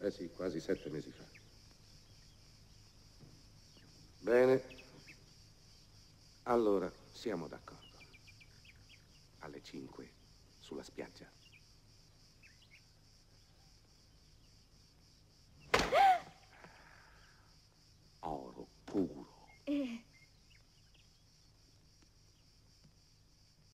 Eh sì, quasi sette mesi fa. Bene. Allora, siamo d'accordo. Alle cinque, sulla spiaggia.